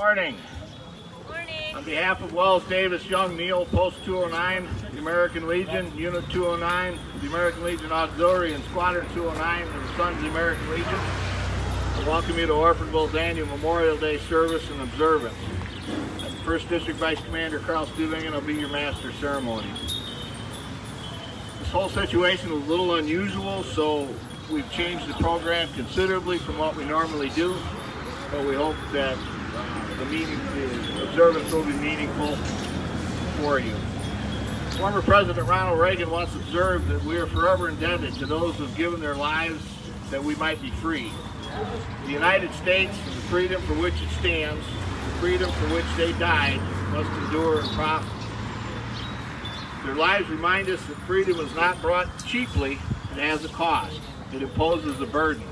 Morning. Morning. On behalf of Wells Davis Young Neal, Post 209, the American Legion, Unit 209, the American Legion Auxiliary, and Squadron 209 of the Sons of the American Legion, I welcome you to Orfordville's annual Memorial Day service and observance. First District Vice Commander Carl Stuvingen will be your master ceremony. This whole situation was a little unusual, so we've changed the program considerably from what we normally do, but we hope that uh, the meeting, the observance will be meaningful for you. Former President Ronald Reagan once observed that we are forever indebted to those who have given their lives that we might be free. The United States and the freedom for which it stands, the freedom for which they died, must endure and prosper. Their lives remind us that freedom is not brought cheaply, it has a cost. It imposes a burden.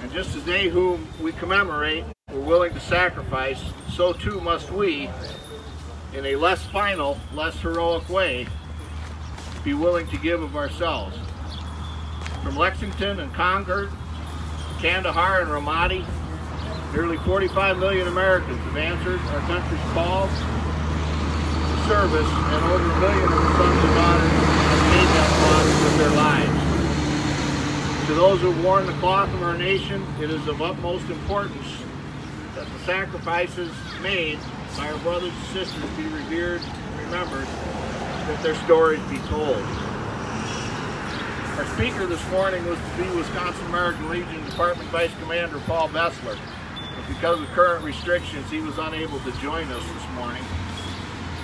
And just as they whom we commemorate were willing to sacrifice, so too must we, in a less final, less heroic way, be willing to give of ourselves. From Lexington and Concord, Kandahar and Ramadi, nearly 45 million Americans have answered our country's call to service, and over a million of the sons and daughters have paid that cost with their lives. To those who have worn the cloth of our nation, it is of utmost importance that the sacrifices made by our brothers and sisters be revered and remembered, that their stories be told. Our speaker this morning was to be Wisconsin American Legion Department Vice Commander Paul Bessler. But because of current restrictions, he was unable to join us this morning.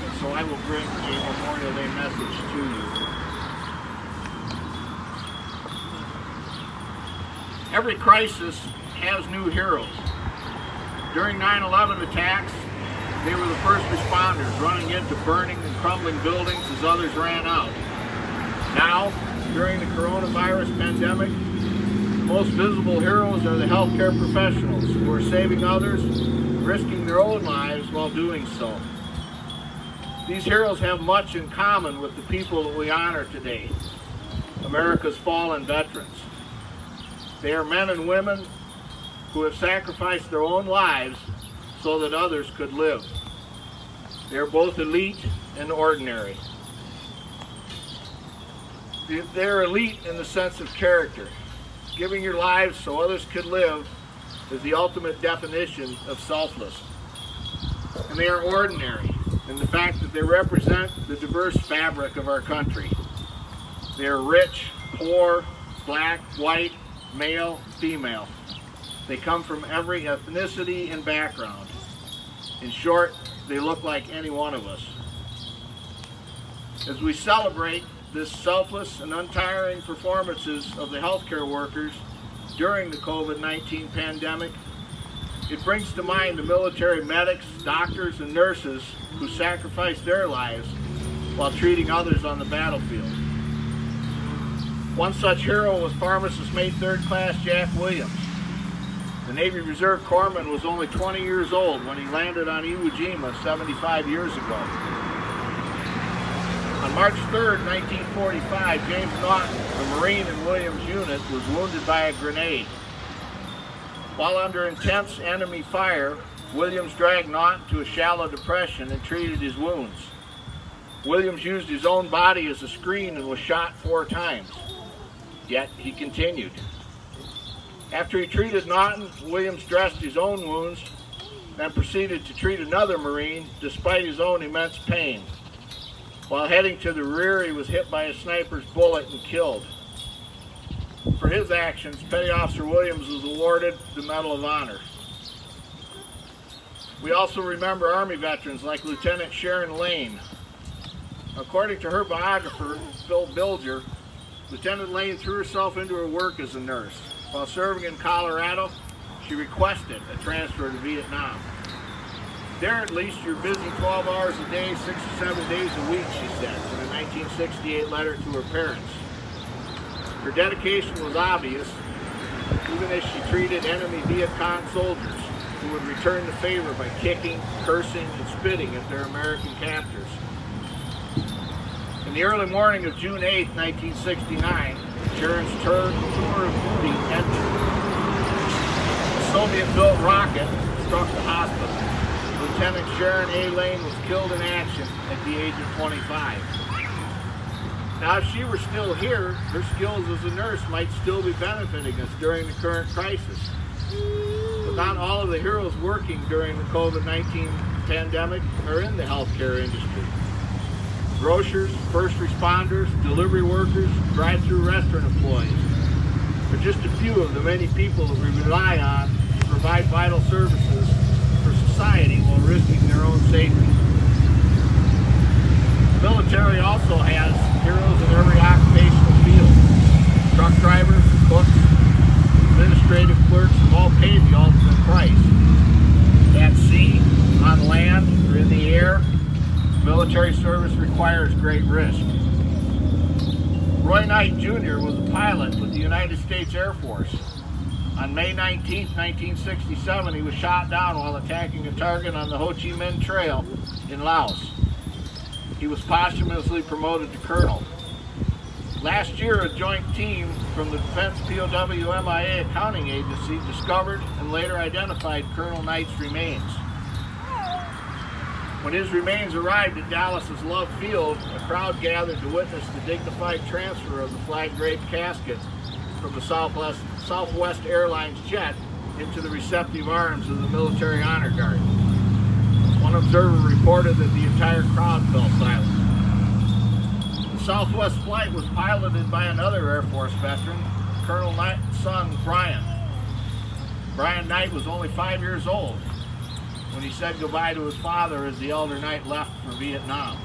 And so I will bring a Memorial Day message to you. Every crisis has new heroes. During 9-11 attacks, they were the first responders running into burning and crumbling buildings as others ran out. Now, during the coronavirus pandemic, the most visible heroes are the healthcare professionals who are saving others, risking their own lives while doing so. These heroes have much in common with the people that we honor today, America's fallen veterans. They are men and women who have sacrificed their own lives so that others could live. They are both elite and ordinary. They're elite in the sense of character. Giving your lives so others could live is the ultimate definition of selfless. And they are ordinary in the fact that they represent the diverse fabric of our country. They are rich, poor, black, white, male, female. They come from every ethnicity and background. In short, they look like any one of us. As we celebrate this selfless and untiring performances of the healthcare workers during the COVID-19 pandemic, it brings to mind the military medics, doctors, and nurses who sacrificed their lives while treating others on the battlefield. One such hero was pharmacist mate third class Jack Williams. The Navy Reserve Corpsman was only 20 years old when he landed on Iwo Jima 75 years ago. On March 3, 1945, James Naughton, a Marine in Williams' unit, was wounded by a grenade. While under intense enemy fire, Williams dragged Naughton to a shallow depression and treated his wounds. Williams used his own body as a screen and was shot four times. Yet he continued. After he treated Naughton, Williams dressed his own wounds and proceeded to treat another Marine despite his own immense pain. While heading to the rear, he was hit by a sniper's bullet and killed. For his actions, Petty Officer Williams was awarded the Medal of Honor. We also remember Army veterans like Lieutenant Sharon Lane. According to her biographer, Phil Bigler, Lieutenant Lane threw herself into her work as a nurse. While serving in Colorado, she requested a transfer to Vietnam. There at least you're busy 12 hours a day, six or seven days a week, she said in a 1968 letter to her parents. Her dedication was obvious, even as she treated enemy Viet Cong soldiers who would return the favor by kicking, cursing, and spitting at their American captors. In the early morning of June 8, 1969, Tour, tour of duty. A Soviet-built rocket struck the hospital. Lieutenant Sharon A. Lane was killed in action at the age of 25. Now, if she were still here, her skills as a nurse might still be benefiting us during the current crisis. But not all of the heroes working during the COVID-19 pandemic are in the healthcare industry. Grocers, first responders, delivery workers, drive-through restaurant employees. Are just a few of the many people that we rely on to provide vital services for society while risking their own safety. The military also has heroes in every occupational field. Truck drivers, cooks, administrative clerks have all paid the ultimate price. At sea, on land, or in the air, military service requires great risk. Roy Knight Jr. was a pilot with the United States Air Force. On May 19, 1967, he was shot down while attacking a target on the Ho Chi Minh Trail in Laos. He was posthumously promoted to colonel. Last year, a joint team from the Defense POW MIA Accounting Agency discovered and later identified Colonel Knight's remains. When his remains arrived at Dallas's Love Field, a crowd gathered to witness the dignified transfer of the flag-draped casket from the Southwest, Southwest Airlines jet into the receptive arms of the Military Honor Guard. One observer reported that the entire crowd fell silent. The Southwest flight was piloted by another Air Force veteran, Colonel Knight's son, Brian. Brian Knight was only five years old when he said goodbye to his father as the elder Knight left for Vietnam.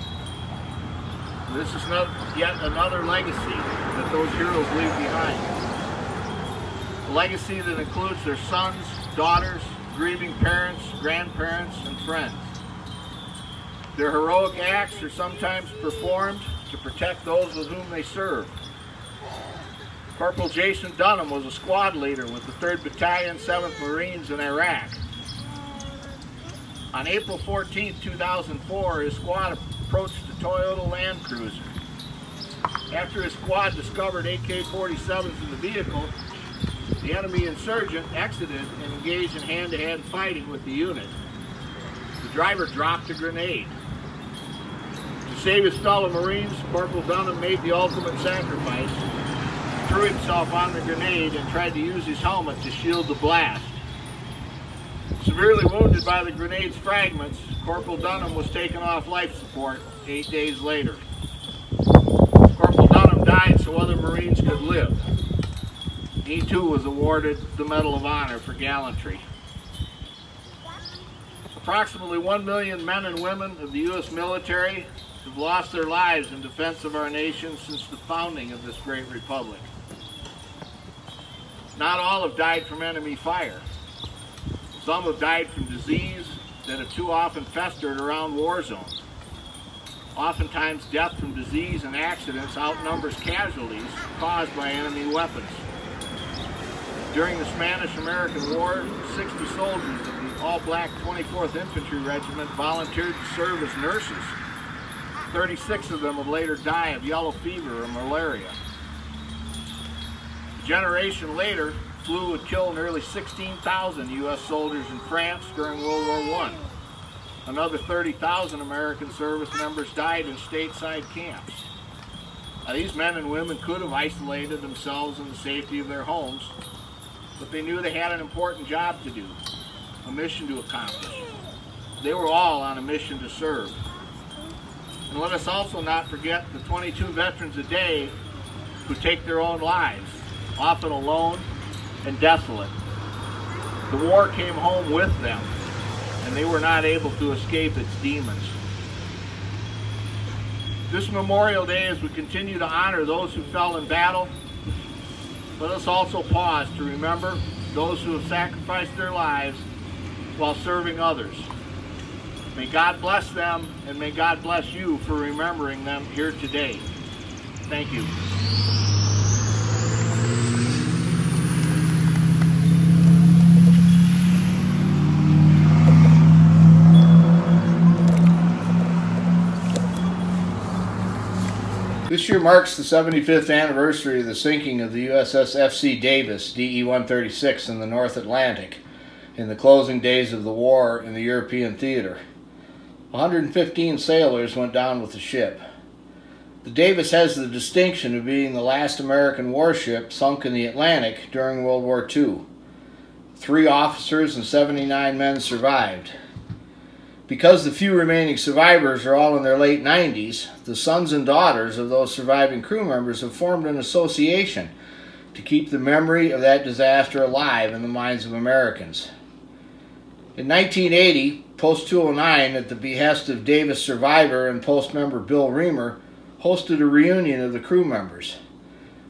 This is yet another legacy that those heroes leave behind. Legacy that includes their sons, daughters, grieving parents, grandparents, and friends. Their heroic acts are sometimes performed to protect those with whom they serve. Corporal Jason Dunham was a squad leader with the 3rd Battalion, 7th Marines in Iraq. On April 14, 2004, his squad approached a Toyota Land Cruiser. After his squad discovered AK-47s in the vehicle, the enemy insurgent exited and engaged in hand-to-hand -hand fighting with the unit. The driver dropped a grenade. To save his fellow Marines, Corporal Dunham made the ultimate sacrifice, threw himself on the grenade and tried to use his helmet to shield the blast. Severely wounded by the grenade's fragments, Corporal Dunham was taken off life support eight days later. Corporal Dunham died so other Marines could live. He too was awarded the Medal of Honor for gallantry. Approximately 1 million men and women of the U.S. military have lost their lives in defense of our nation since the founding of this great republic. Not all have died from enemy fire. Some have died from disease that have too often festered around war zones. Oftentimes, death from disease and accidents outnumbers casualties caused by enemy weapons. During the Spanish-American War, 60 soldiers of the all-black 24th Infantry Regiment volunteered to serve as nurses. 36 of them would later die of yellow fever or malaria. A generation later, flu would kill nearly 16,000 U.S. soldiers in France during World War I. Another 30,000 American service members died in stateside camps. Now, these men and women could have isolated themselves in the safety of their homes, but they knew they had an important job to do, a mission to accomplish. They were all on a mission to serve. And let us also not forget the 22 veterans a day who take their own lives, often alone and desolate. The war came home with them, and they were not able to escape its demons. This Memorial Day, as we continue to honor those who fell in battle, let us also pause to remember those who have sacrificed their lives while serving others. May God bless them, and may God bless you for remembering them here today. Thank you. This year marks the 75th anniversary of the sinking of the USS FC Davis DE-136 in the North Atlantic. in the closing days of the war in the European theater. 115 sailors went down with the ship. The Davis has the distinction of being the last American warship sunk in the Atlantic during World War II. Three officers and 79 men survived. Because the few remaining survivors are all in their late 90s, the sons and daughters of those surviving crew members have formed an association to keep the memory of that disaster alive in the minds of Americans. In 1980, Post 209, at the behest of Davis survivor and Post member Bill Reamer, hosted a reunion of the crew members.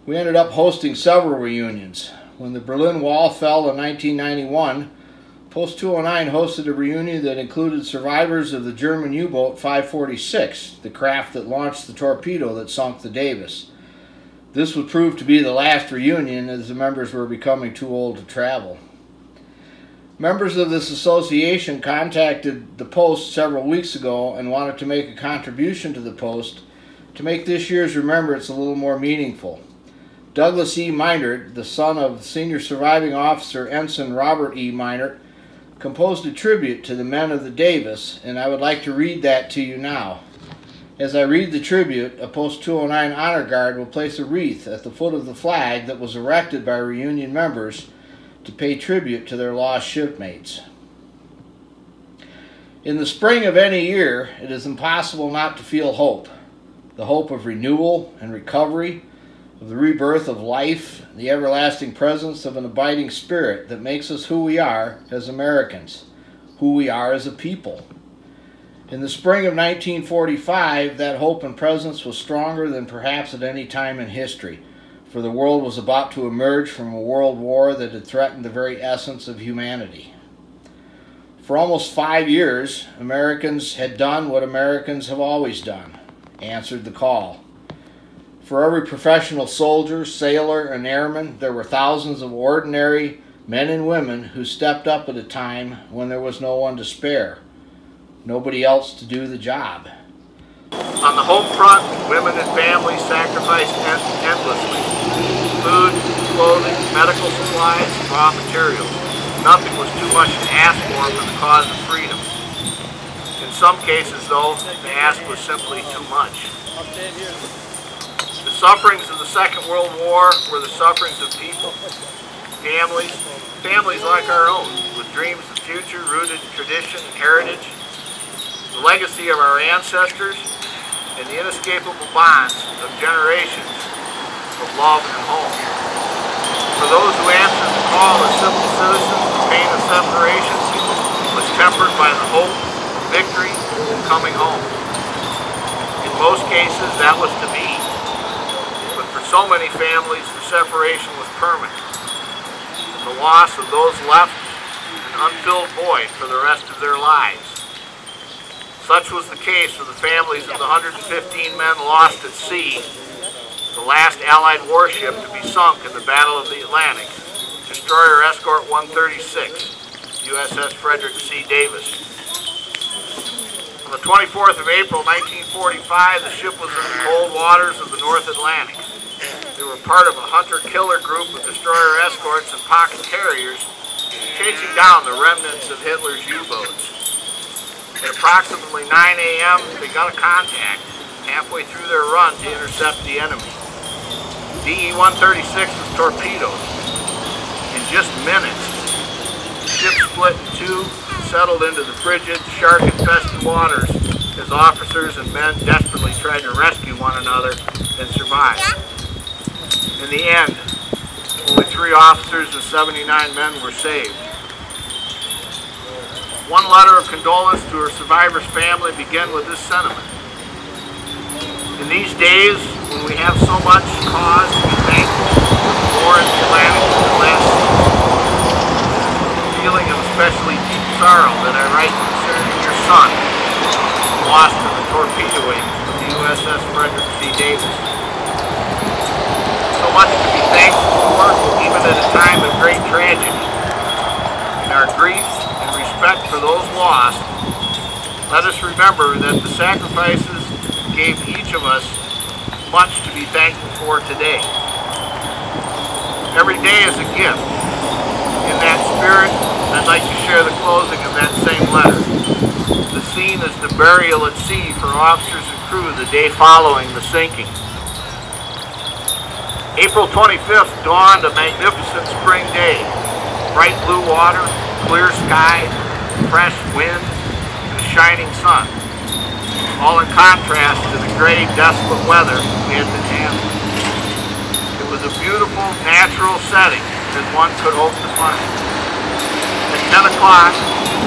We ended up hosting several reunions. When the Berlin Wall fell in 1991, Post 209 hosted a reunion that included survivors of the German U-boat 546, the craft that launched the torpedo that sunk the Davis. This would prove to be the last reunion as the members were becoming too old to travel. Members of this association contacted the Post several weeks ago and wanted to make a contribution to the Post to make this year's remembrance a little more meaningful. Douglas E. Meinert, the son of senior surviving officer Ensign Robert E. Meinert, composed a tribute to the men of the Davis, and I would like to read that to you now. As I read the tribute, a Post 209 Honor Guard will place a wreath at the foot of the flag that was erected by reunion members to pay tribute to their lost shipmates. In the spring of any year, it is impossible not to feel hope. The hope of renewal and recovery, of the rebirth of life, the everlasting presence of an abiding spirit that makes us who we are as Americans, who we are as a people. In the spring of 1945, that hope and presence was stronger than perhaps at any time in history, for the world was about to emerge from a world war that had threatened the very essence of humanity. For almost five years, Americans had done what Americans have always done answered the call for every professional soldier, sailor, and airman, there were thousands of ordinary men and women who stepped up at a time when there was no one to spare, nobody else to do the job. On the home front, women and families sacrificed endlessly. Food, clothing, medical supplies, raw materials. Nothing was too much to ask for for the cause of freedom. In some cases, though, the ask was simply too much. The sufferings of the Second World War were the sufferings of people, families, families like our own, with dreams of future rooted in tradition and heritage, the legacy of our ancestors, and the inescapable bonds of generations of love and home. For those who answered the call as simple citizens, the pain of separation was tempered by the hope, victory, and coming home. In most cases, that was to be so many families, the separation was permanent. The loss of those left an unfilled void for the rest of their lives. Such was the case for the families of the 115 men lost at sea, the last Allied warship to be sunk in the Battle of the Atlantic, Destroyer Escort 136, USS Frederick C. Davis. On the 24th of April 1945, the ship was in the cold waters of the North Atlantic. They were part of a hunter-killer group of destroyer escorts and pocket carriers chasing down the remnants of Hitler's U-boats. At approximately 9 a.m., they got a contact halfway through their run to intercept the enemy. DE-136 was torpedoed. In just minutes, the ship split in two settled into the frigid, shark-infested waters as officers and men desperately tried to rescue one another and survive. In the end, only three officers and 79 men were saved. One letter of condolence to her survivor's family began with this sentiment. In these days, when we have so much cause to be thankful for in the Atlantic and the last feeling of especially deep sorrow that I write concerning your son, lost in the torpedoing of the USS Frederick C. Davis much to be thankful for, at a time of great tragedy. In our grief and respect for those lost, let us remember that the sacrifices gave each of us much to be thankful for today. Every day is a gift. In that spirit, I'd like to share the closing of that same letter. The scene is the burial at sea for officers and crew the day following the sinking. April 25th dawned a magnificent spring day. Bright blue water, clear sky, fresh wind, and a shining sun. All in contrast to the gray, desolate weather we had been handling. It was a beautiful, natural setting as one could hope to find. At 10 o'clock,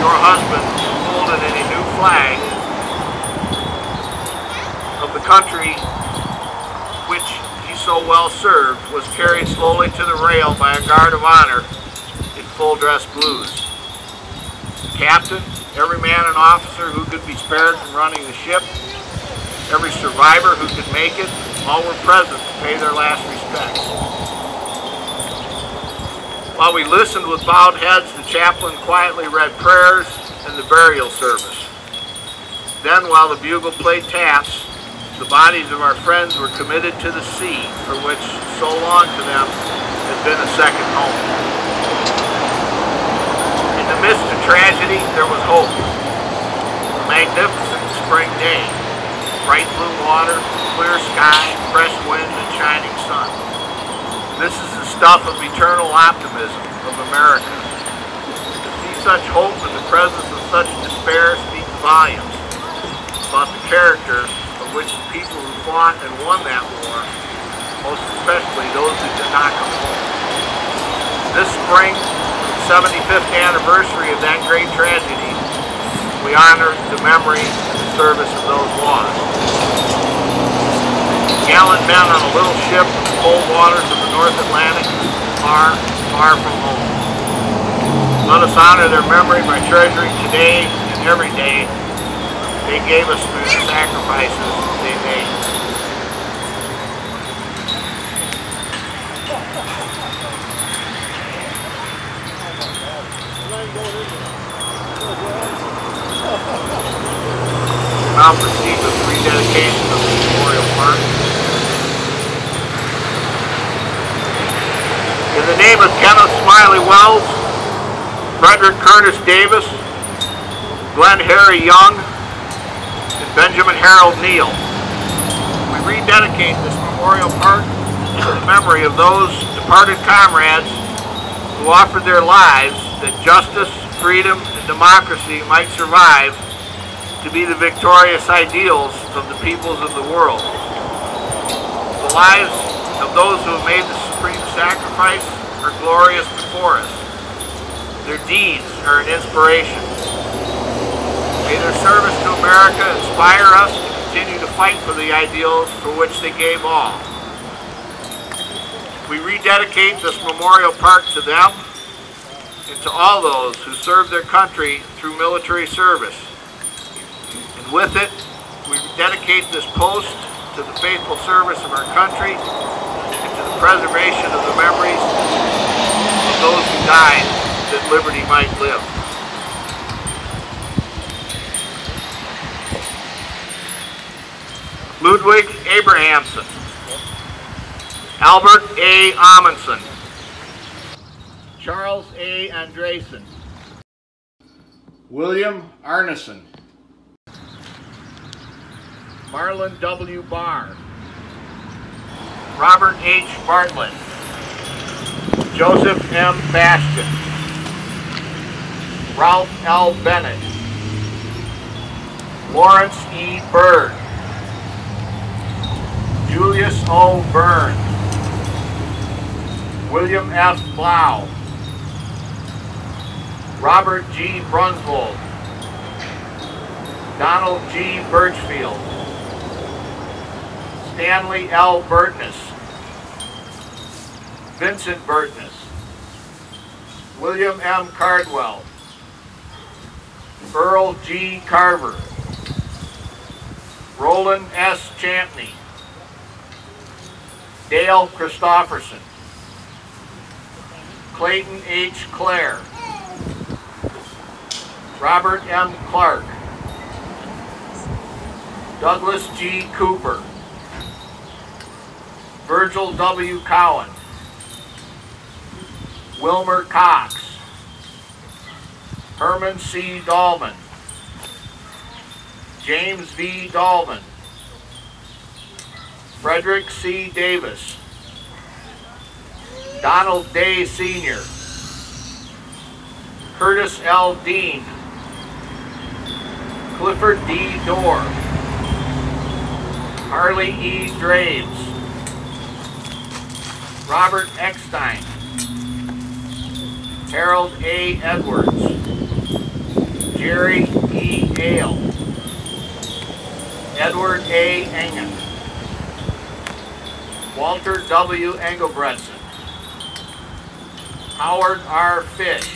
your husband, folded in a new flag of the country so well served, was carried slowly to the rail by a guard of honor in full dress blues. The captain, every man and officer who could be spared from running the ship, every survivor who could make it, all were present to pay their last respects. While we listened with bowed heads, the chaplain quietly read prayers and the burial service. Then, while the bugle played taps, the bodies of our friends were committed to the sea, for which so long to them had been a second home. In the midst of tragedy, there was hope. A magnificent spring day, bright blue water, clear sky, fresh wind, and shining sun. This is the stuff of eternal optimism of America. To see such hope in the presence of such despair speaks volumes about the character which people who fought and won that war, most especially those who did not come home. This spring, the 75th anniversary of that great tragedy, we honor the memory and the service of those lost. Gallant men on a little ship in the cold waters of the North Atlantic, far, far from home. Let us honor their memory by treasuring today and every day they gave us through the sacrifices they made. Now proceed with rededication of the Memorial Park. In the name of Kenneth Smiley Wells, Frederick Curtis Davis, Glenn Harry Young, Benjamin Harold Neal, we rededicate this memorial park to the memory of those departed comrades who offered their lives that justice, freedom, and democracy might survive to be the victorious ideals of the peoples of the world. The lives of those who have made the supreme sacrifice are glorious before us. Their deeds are an inspiration. May their service to America inspire us to continue to fight for the ideals for which they gave all. We rededicate this memorial park to them and to all those who served their country through military service. And with it, we dedicate this post to the faithful service of our country and to the preservation of the memories of those who died that liberty might live. Ludwig Abrahamson, Albert A. Amundsen, Charles A. Andresen, William Arneson, Marlon W. Barr, Robert H. Bartlett, Joseph M. Bastian, Ralph L. Bennett, Lawrence E. Bird, Julius O. Byrne, William F. Blau, Robert G. Brunswold, Donald G. Birchfield, Stanley L. Burtness, Vincent Burtness, William M. Cardwell, Earl G. Carver, Roland S. Champney, Dale Christofferson, Clayton H. Clare, Robert M. Clark, Douglas G. Cooper, Virgil W. Cowan, Wilmer Cox, Herman C. Dahlman, James V. Dahlman, Frederick C. Davis, Donald Day Sr., Curtis L. Dean, Clifford D. Dorr, Harley E. Draves, Robert Eckstein, Harold A. Edwards, Jerry E. Hale, Edward A. Engen, Walter W. Engelbretson, Howard R. Fish,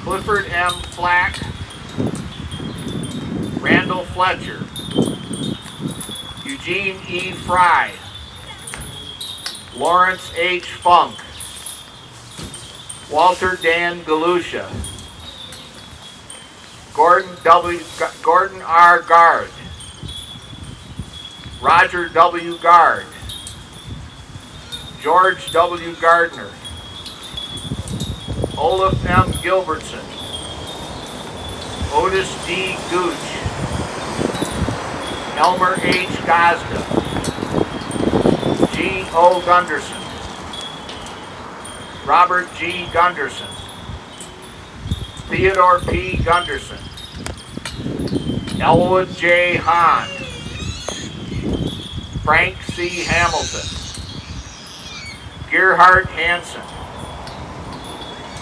Clifford M. Flack, Randall Fletcher, Eugene E. Fry, Lawrence H. Funk, Walter Dan Galusha, Gordon W. Gordon R. Guard, Roger W. Guard, George W. Gardner, Olaf M. Gilbertson, Otis D. Gooch, Elmer H. Gazda, G. O. Gunderson, Robert G. Gunderson, Theodore P. Gunderson, Elwood J. Hahn, Frank C. Hamilton, Gerhard Hansen,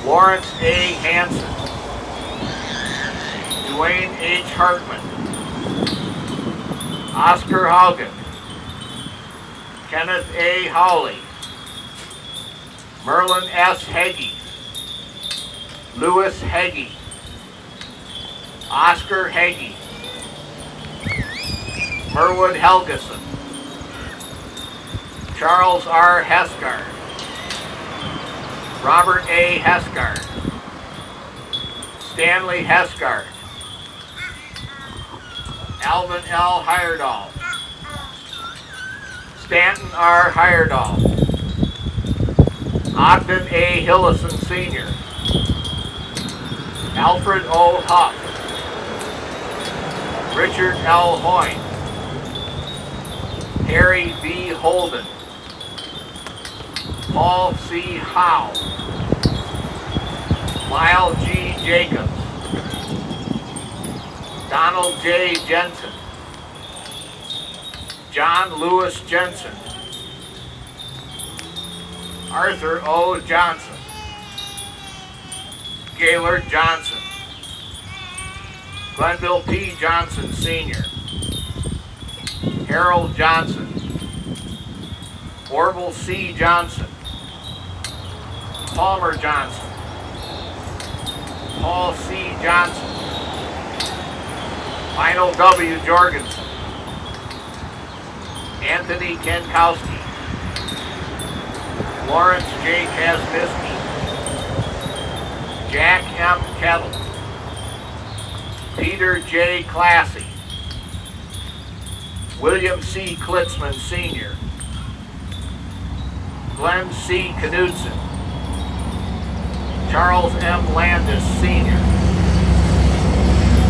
Lawrence A. Hansen, Dwayne H. Hartman, Oscar Haugen, Kenneth A. Howley, Merlin S. Heggie, Louis Heggie, Oscar Heggie, Merwood Helgeson, Charles R. Hesgard, Robert A. Hesgard, Stanley Hesgard, Alvin L. Heyerdahl, Stanton R. Heyerdahl, Ogden A. Hillison Sr., Alfred O. Huff, Richard L. Hoyne, Harry B. Holden, Paul C. Howe, Lyle G. Jacobs, Donald J. Jensen, John Lewis Jensen, Arthur O. Johnson, Gaylord Johnson, Glenville P. Johnson Sr., Harold Johnson, Orville C. Johnson, Palmer Johnson, Paul C. Johnson, Lionel W. Jorgensen, Anthony Kenkowski, Lawrence J. Kazmiski, Jack M. Kettle, Peter J. Classy, William C. Klitzman Sr., Glenn C. Knudsen, Charles M. Landis Sr.,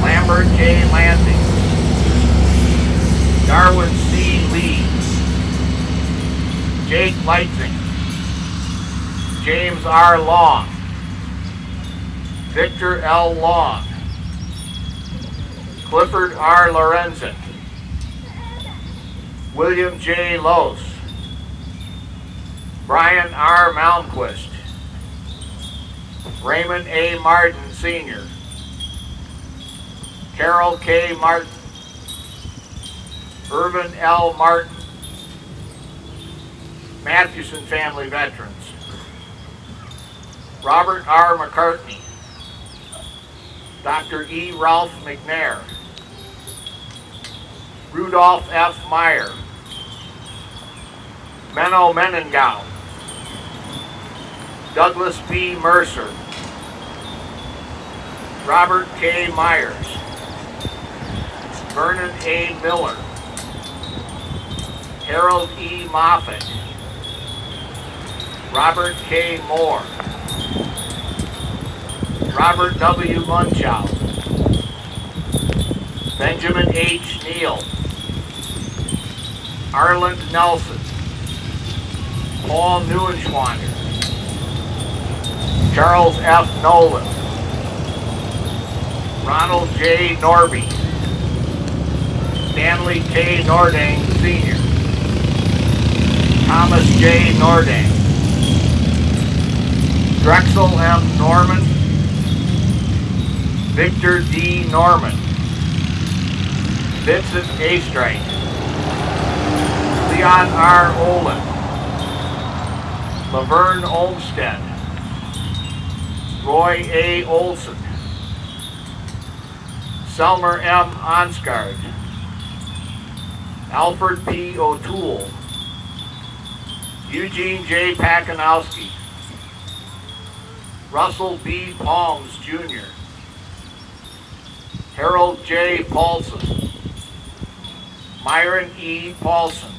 Lambert J. Lansing, Darwin C. Lee, Jake Leitzing, James R. Long, Victor L. Long, Clifford R. Lorenzen, William J. Lose, Brian R. Malmquist, Raymond A. Martin Sr., Carol K. Martin, Irvin L. Martin, Mathewson family veterans, Robert R. McCartney, Dr. E. Ralph McNair, Rudolph F. Meyer, Menno Menengow, Douglas B. Mercer, Robert K. Myers, Vernon A. Miller, Harold E. Moffett, Robert K. Moore, Robert W. Munchow, Benjamin H. Neal, Arland Nelson, Paul Neuenschwander, Charles F. Nolan, Ronald J. Norby, Stanley K. Nordang Sr., Thomas J. Nordang, Drexel M. Norman, Victor D. Norman, Vincent A. Strike, Leon R. Olin, Laverne Olmsted, Roy A. Olson, Selmer M. Onsgard, Alfred P. O'Toole, Eugene J. Pakanowski, Russell B. Palms Jr., Harold J. Paulson, Myron E. Paulson,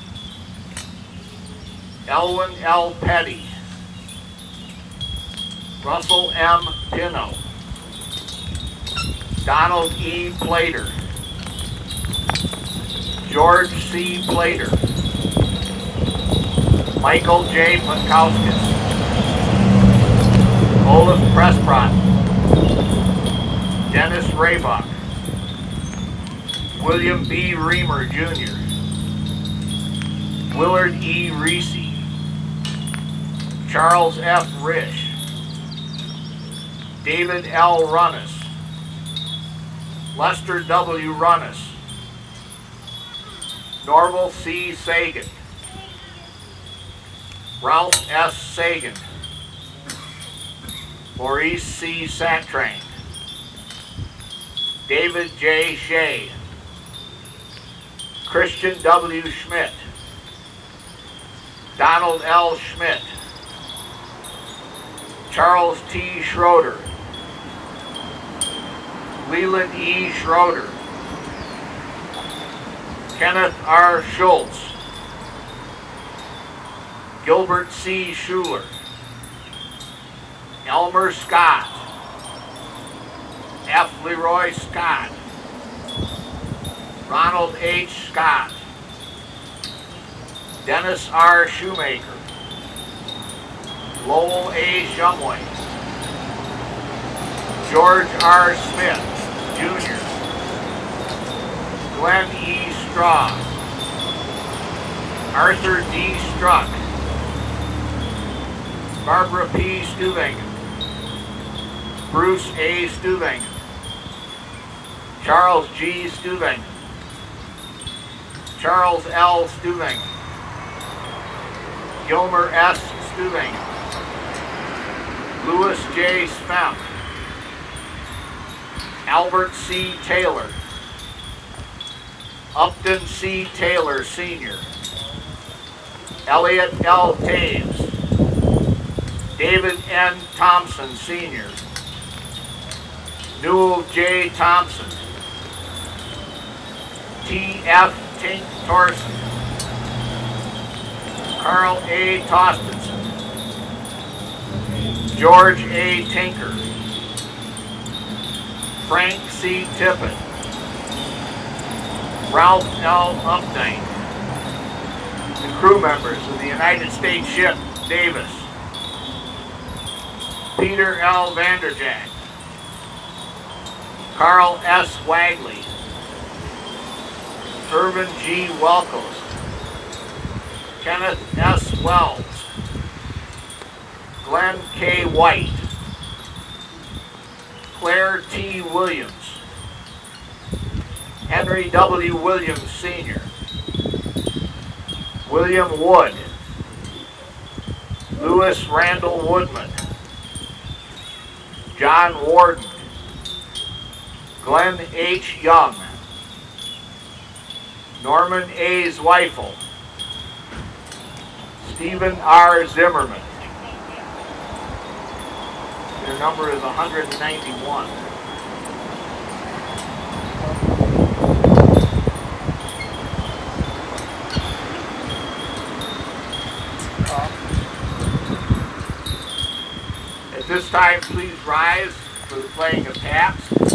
Elwin L. Petty, Russell M. Pino, Donald E. Plater, George C. Plater, Michael J. Pankowskis, Olaf Pressbrot, Dennis Raybuck, William B. Reamer Jr., Willard E. Reese, Charles F. Risch, David L. Runnis, Lester W. Runnis, Norval C. Sagan, Ralph S. Sagan, Maurice C. Satrain, David J. Shea, Christian W. Schmidt, Donald L. Schmidt, Charles T. Schroeder, Leland E. Schroeder, Kenneth R. Schultz, Gilbert C. Schuler, Elmer Scott, F. Leroy Scott, Ronald H. Scott, Dennis R. Shoemaker, Lowell A. Shumway, George R. Smith, Jr., Glenn E. Straw, Arthur D. Struck, Barbara P. Stuvingen, Bruce A. Stuvingen, Charles G. Stuvingen, Charles L. Stuvingen, Gilmer S. Stuvingen, Louis J. Smith, Albert C. Taylor, Upton C. Taylor Sr., Elliot L. Taves, David N. Thompson Sr., Newell J. Thompson, T. F. Tink Torsen, Carl A. Tostinson, George A. Tinker, Frank C. Tippett, Ralph L. Updike, the crew members of the United States ship Davis, Peter L. Vanderjack, Carl S. Wagley, Irvin G. Welkos, Kenneth S. Wells, Glenn K. White, Claire T. Williams, Henry W. Williams Sr., William Wood, Louis Randall Woodman, John Warden, Glenn H. Young, Norman A. Zweifel, Stephen R. Zimmerman. Their number is 191. At this time, please rise for the playing of taps.